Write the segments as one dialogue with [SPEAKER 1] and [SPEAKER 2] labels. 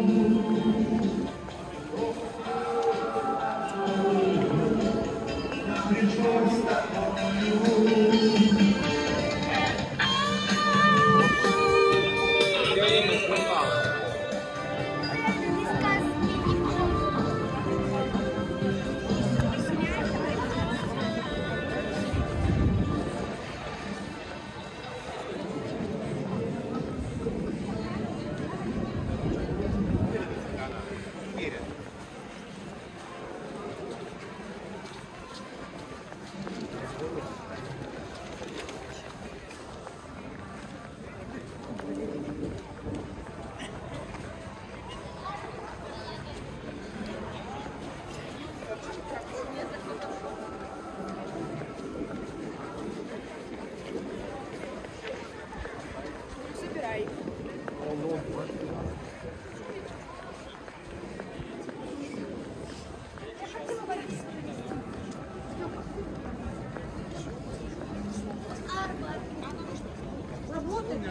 [SPEAKER 1] Thank you. Thank you.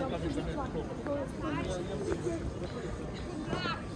[SPEAKER 1] 要自己转，多打一些，谢谢，辛苦
[SPEAKER 2] 了。